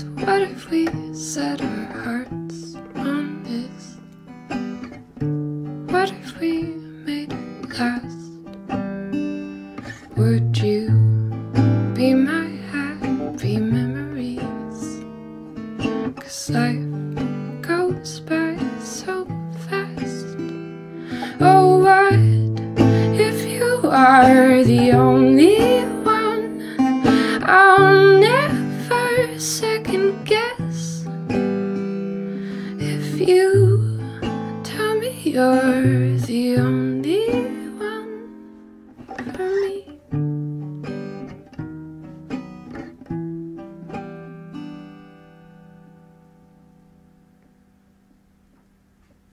So what if we set our hearts on this? What if we made it last? Would you be my happy memories? Cause life goes by so fast. Oh, what if you are the only one? I'll you. Tell me you're the only